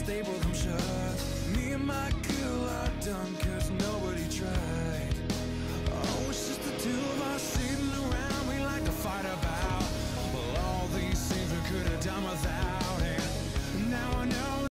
stable, I'm shot. Me and my girl are done, cause nobody tried. Oh, it's just the two of us sitting around, we like to fight about. Well, all these things we could have done without.